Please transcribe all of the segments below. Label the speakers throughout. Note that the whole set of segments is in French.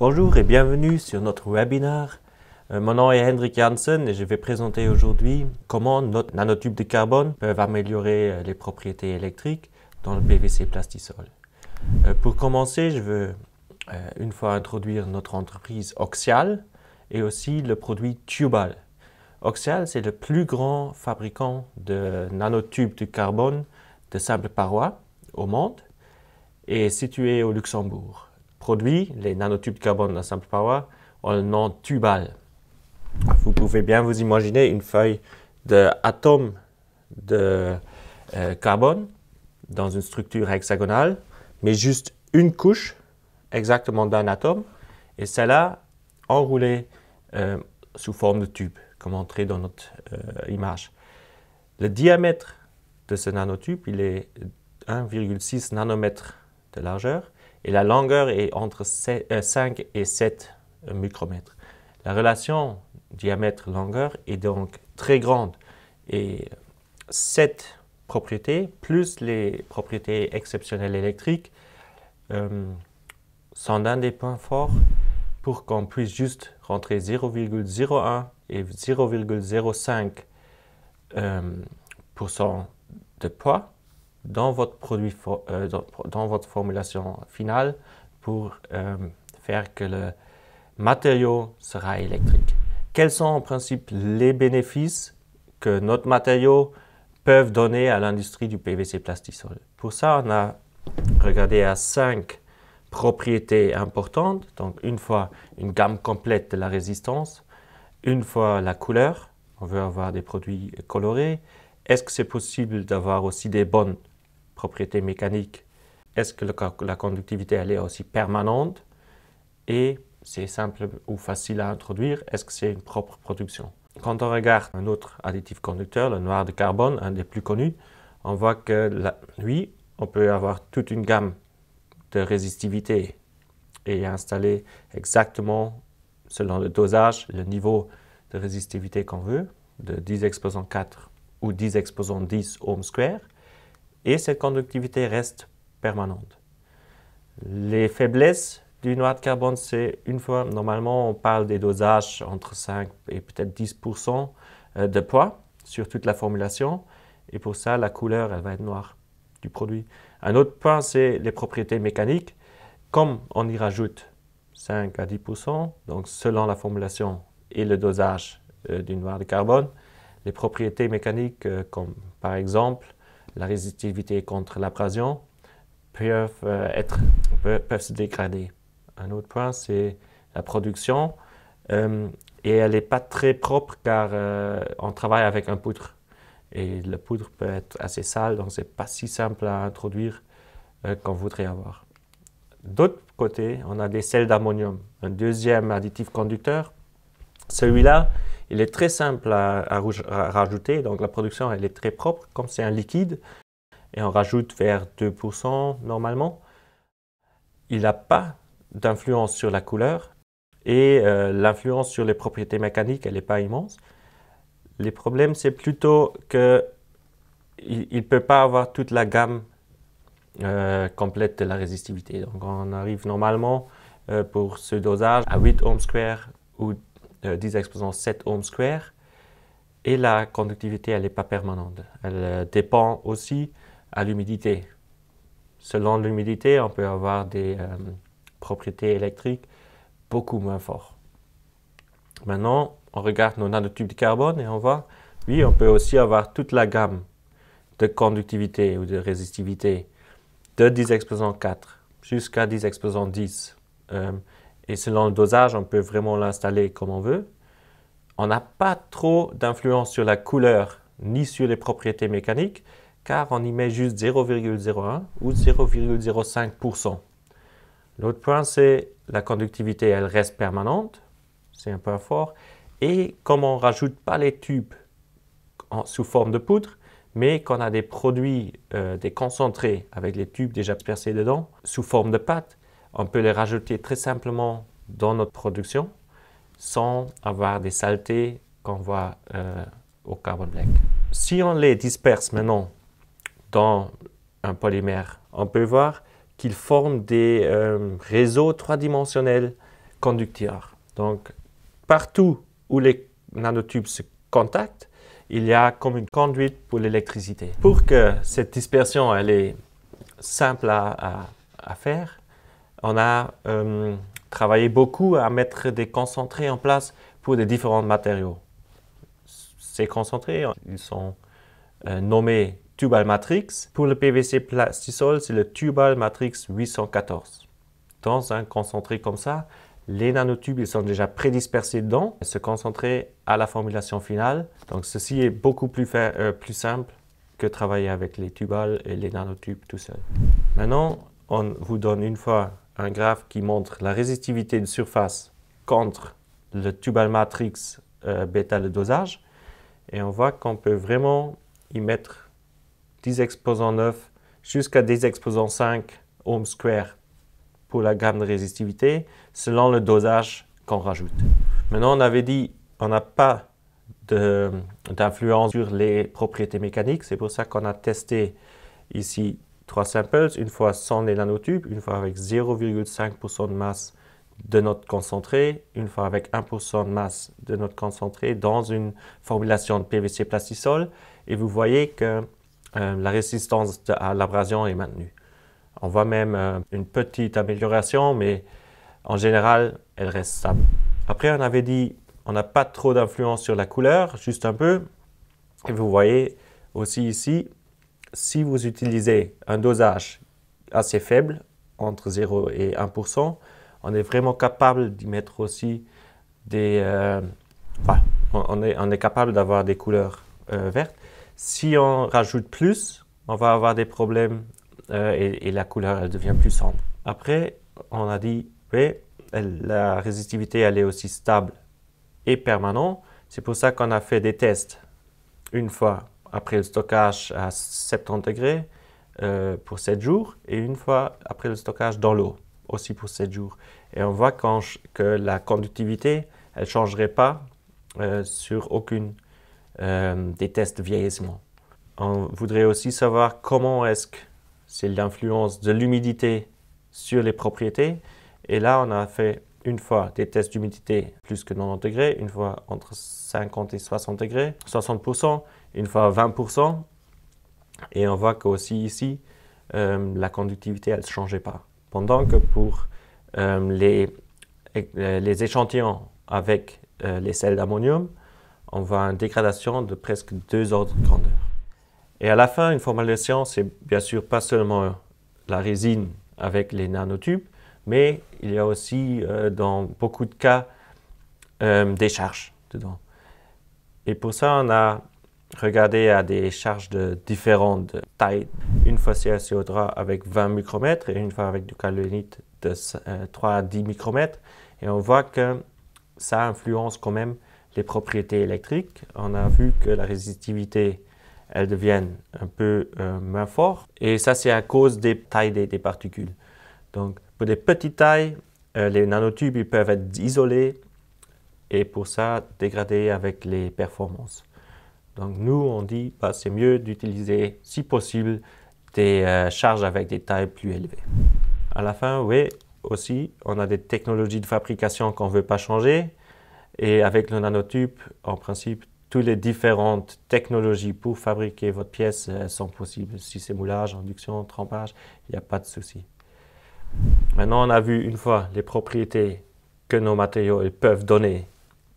Speaker 1: Bonjour et bienvenue sur notre webinaire. Euh, mon nom est Hendrik Janssen et je vais présenter aujourd'hui comment notre nanotubes de carbone peuvent améliorer euh, les propriétés électriques dans le PVC plastisol. Euh, pour commencer, je veux une fois introduire notre entreprise Oxial et aussi le produit Tubal. Oxial, c'est le plus grand fabricant de nanotubes de carbone de simple paroi au monde et situé au Luxembourg produit, les nanotubes de carbone de simple paroi, ont le nom tubal. Vous pouvez bien vous imaginer une feuille d'atomes de, euh, carbone dans une structure hexagonale, mais juste une couche exactement d'un atome, et celle-là enroulée euh, sous forme de tube, comme montré dans notre euh, image. Le diamètre de ce nanotube, il est 1,6 nanomètres de largeur et la longueur est entre 5 euh, et 7 micromètres. La relation diamètre-longueur est donc très grande et cette propriété, plus les propriétés exceptionnelles électriques, euh, sont un des points forts pour qu'on puisse juste rentrer 0,01 et 0,05% euh, de poids dans votre produit, euh, dans, votre formulation finale pour euh, faire que le matériau sera électrique. Quels sont en principe les bénéfices que notre matériau peuvent donner à l'industrie du PVC plastisol? Pour ça, on a regardé à cinq propriétés importantes. Donc, une fois une gamme complète de la résistance, une fois la couleur, on veut avoir des produits colorés. Est-ce que c'est possible d'avoir aussi des bonnes propriétés mécaniques. Est-ce que la conductivité elle est aussi permanente? Et c'est simple ou facile à introduire Est-ce que c'est une propre production? Quand on regarde un autre additif conducteur, le noir de carbone, un des plus connus, on voit que lui, on peut avoir toute une gamme de résistivité et installer exactement selon le dosage, le niveau de résistivité qu'on veut, de 10 exposant 4 ou 10 exposant 10 ohms square et cette conductivité reste permanente. Les faiblesses du noix de carbone, c'est une fois, normalement, on parle des dosages entre 5 et peut-être 10% euh, de poids sur toute la formulation. Et pour ça, la couleur, elle va être noire du produit. Un autre point, c'est les propriétés mécaniques. Comme on y rajoute 5 à 10% donc selon la formulation et le dosage euh, du noir de carbone, les propriétés mécaniques, euh, comme par exemple la résistivité contre l'abrasion peuvent, euh, être, peuvent, se dégrader. Un autre point, c'est la production. Euh, et elle n'est pas très propre car euh, on travaille avec un poudre. Et le poudre peut être assez sale, donc ce n'est pas si simple à introduire qu'on voudrait avoir. D'autre côté, on a des sels d'ammonium, un deuxième additif conducteur. Celui-là, il est très simple à, rajouter, donc la production elle est très propre, comme c'est un liquide, et on rajoute vers 2% normalement. Il n'a pas d'influence sur la couleur et euh, l'influence sur les propriétés mécaniques, elle n'est pas immense. Les problèmes, c'est plutôt qu'il ne peut pas avoir toute la gamme euh, complète de la résistivité. Donc on arrive normalement euh, pour ce dosage à 8 ohms square ou 10 exposants 7 ohms square. Et la conductivité, elle n'est pas permanente. Elle euh, dépend aussi à l'humidité. Selon l'humidité, on peut avoir des euh, propriétés électriques beaucoup moins fortes. Maintenant, on regarde nos nanotubes de carbone et on voit, oui, on peut aussi avoir toute la gamme de conductivité ou de résistivité de 10 exposants 4 jusqu'à 10 exposants 10. Et selon le dosage, on peut vraiment l'installer comme on veut. On n'a pas trop d'influence sur la couleur ni sur les propriétés mécaniques, car on y met juste 0,01 ou 0,05%. L'autre point, c'est la conductivité, elle reste permanente, c'est un peu fort, et comme on ne rajoute pas les tubes sous forme de poudre, mais qu'on a des produits, euh, des concentrés avec les tubes déjà percés dedans, sous forme de pâte, on peut les rajouter très simplement dans notre production sans avoir des saletés qu'on voit euh, au carbon black. Si on les disperse maintenant dans un polymère, on peut voir qu'ils forment des euh, réseaux trois-dimensionnels conducteur. Donc, partout où les nanotubes se contactent, il y a comme une conduite pour l'électricité. Pour que cette dispersion elle est simple à, faire, on a euh, travaillé beaucoup à mettre des concentrés en place pour des différents matériaux. Ces concentrés, ils sont euh, nommés Tubal Matrix. Pour le PVC plastisol, c'est le Tubal Matrix 814. Dans un concentré comme ça, les nanotubes ils sont déjà prédispersés dedans, se concentrer à la formulation finale. Donc ceci est beaucoup plus, euh, plus simple que travailler avec les tubales et les nanotubes tout seul. Maintenant, on vous donne une fois un graphe qui montre la résistivité de surface contre le tubal matrix euh, bêta de dosage. Et on voit qu'on peut vraiment y mettre 10 exposants 9 jusqu'à 10 exposants 5 ohms square pour la gamme de résistivité selon le dosage qu'on rajoute. Maintenant, on avait dit on n'a pas d'influence sur les propriétés mécaniques. C'est pour ça qu'on a testé ici trois samples, une fois sans les nanotubes, une fois avec 0,5% de masse de notre concentré, une fois avec 1% de masse de notre concentré dans une formulation de PVC plastisol. Et vous voyez que euh, la résistance à l'abrasion est maintenue. On voit même euh, une petite amélioration, mais en général, elle reste stable. Après, on avait dit, on n'a pas trop d'influence sur la couleur, juste un peu. Et vous voyez aussi ici, si vous utilisez un dosage assez faible, entre 0 et 1%, on est vraiment capable d'y mettre aussi des... Euh, on, est, capable d'avoir des couleurs euh, vertes. Si on rajoute plus, on va avoir des problèmes euh, et, la couleur elle devient plus sombre. Après, on a dit, oui, la résistivité elle est aussi stable et permanente. C'est pour ça qu'on a fait des tests une fois après le stockage à 70 degrés pour 7 jours et une fois après le stockage dans l'eau aussi pour 7 jours. Et on voit que la conductivité, elle ne changerait pas euh, sur aucune euh, des tests de vieillissement. On voudrait aussi savoir comment est-ce que c'est l'influence de l'humidité sur les propriétés. Et là, on a fait une fois des tests d'humidité plus que 90 degrés, une fois entre 50 et 60 degrés, 60%, une fois 20%. Et on voit qu'aussi ici, euh, la conductivité, elle ne changeait pas. Pendant que pour euh, les, euh, les, échantillons avec les sels d'ammonium, on voit une dégradation de presque deux ordres de grandeur. Et à la fin, une formulation, c'est bien sûr pas seulement la résine avec les nanotubes, mais il y a aussi dans beaucoup de cas des charges dedans. Et pour ça, on a regardé à des charges de différentes tailles. Une fois CaCO3 avec 20 micromètres et une fois avec du kaolinite de 3 euh, à 10 micromètres. Et on voit que ça influence quand même les propriétés électriques. On a vu que la résistivité, elle devient un peu euh, moins forte. Et ça, c'est à cause des tailles des, particules. Donc, pour des petites tailles, euh, les nanotubes ils peuvent être isolés et pour ça, dégradés avec les performances. Donc, nous, on dit bah, c'est mieux d'utiliser, si possible, des charges avec des tailles plus élevées. À la fin, oui, aussi, on a des technologies de fabrication qu'on ne veut pas changer. Et avec le nanotube, en principe, toutes les différentes technologies pour fabriquer votre pièce euh, sont possibles. Si c'est moulage, induction, trempage, il n'y a pas de souci. Maintenant, on a vu une fois les propriétés que nos matériaux peuvent donner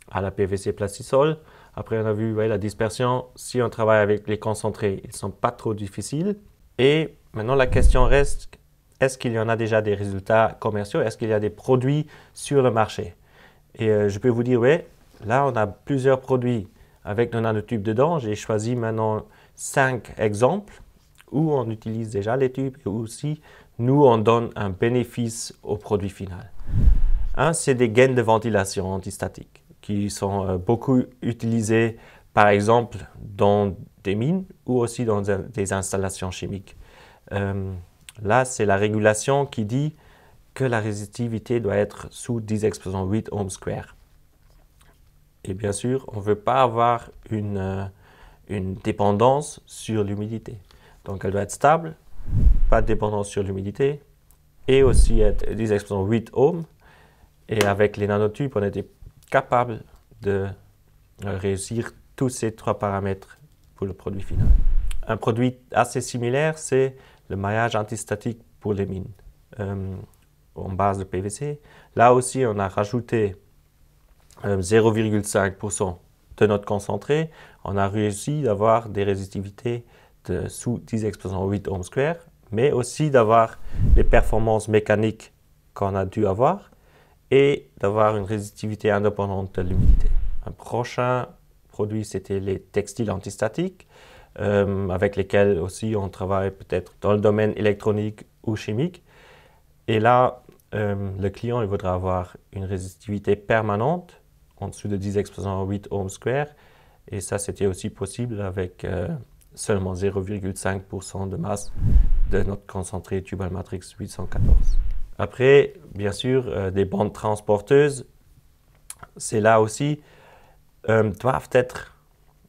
Speaker 1: à la PVC plastisol. Après, on a vu la dispersion. Si on travaille avec les concentrés, ils ne sont pas trop difficiles. Et maintenant, la question reste est-ce qu'il y en a déjà des résultats commerciaux? Est-ce qu'il y a des produits sur le marché? Et euh, je peux vous dire, oui, là, on a plusieurs produits avec le nanotube dedans. J'ai choisi maintenant cinq exemples où on utilise déjà les tubes et aussi nous, on donne un bénéfice au produit final. Un, c'est des gaines de ventilation antistatique qui sont euh, beaucoup utilisés, par exemple, dans des mines ou aussi dans des installations chimiques. Euh, Là, c'est la régulation qui dit que la résistivité doit être sous 10 exposants 8 ohms square. Et bien sûr, on ne veut pas avoir une, euh, une dépendance sur l'humidité. Donc elle doit être stable, pas de dépendance sur l'humidité, et aussi être 10 exposants 8 ohms. Et avec les nanotubes, on était capable de réussir tous ces trois paramètres pour le produit final. Un produit assez similaire, c'est le maillage antistatique pour les mines euh, en base de PVC. Là aussi, on a rajouté 0,5% euh, de notre concentré. On a réussi d'avoir des résistivités de sous 10 exposants 8 ohms square, mais aussi d'avoir les performances mécaniques qu'on a dû avoir et d'avoir une résistivité indépendante de l'humidité. Un prochain produit, c'était les textiles antistatiques, euh, avec lesquels aussi on travaille peut-être dans le domaine électronique ou chimique. Et là, euh, le client il voudra avoir une résistivité permanente en dessous de 10 exposants 8 ohms square. Et ça, c'était aussi possible avec euh, seulement 0,5% de masse de notre concentré tubal matrix 814. Après, bien sûr, des bandes transporteuses, c'est là aussi, doivent être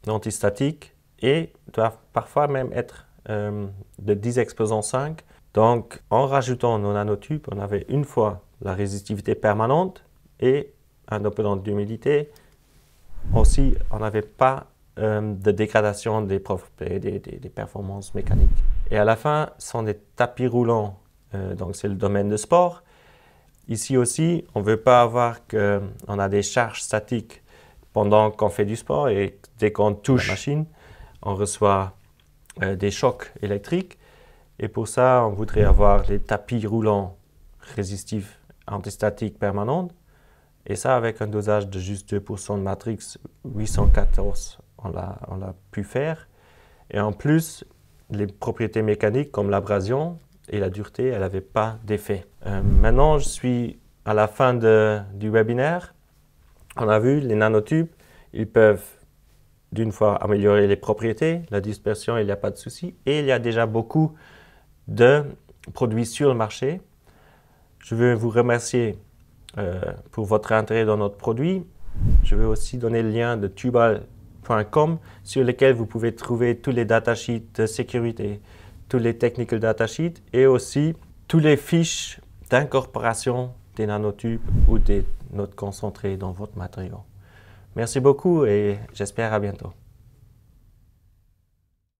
Speaker 1: antistatiques et doivent parfois même être euh, de 10 exposants 5. Donc, en rajoutant nos nanotubes, on avait une fois la résistivité permanente et un dopant d'humidité. Aussi, on n'avait pas euh, de dégradation des, des, performances mécaniques. Et à la fin, ce sont des tapis roulants. Euh, donc, c'est le domaine de sport. Ici aussi, on ne veut pas avoir qu'on a des charges statiques pendant qu'on fait du sport et dès qu'on touche la machine, on reçoit euh, des chocs électriques. Et pour ça, on voudrait avoir les tapis roulants résistifs antistatiques permanents. Et ça, avec un dosage de juste 2% de matrix 814, on l'a pu faire. Et en plus, les propriétés mécaniques comme l'abrasion et la dureté, elle n'avaient pas d'effet. Euh, maintenant, je suis à la fin du webinaire. On a vu les nanotubes, ils peuvent d'une fois améliorer les propriétés, la dispersion, il n'y a pas de souci. Et il y a déjà beaucoup de produits sur le marché. Je veux vous remercier euh, pour votre intérêt dans notre produit. Je veux aussi donner le lien de tubal.com sur lequel vous pouvez trouver tous les datasheets de sécurité, tous les technical datasheets et aussi tous les fiches d'incorporation des nanotubes ou des notes concentrées dans votre matériau. Merci beaucoup et j'espère à bientôt.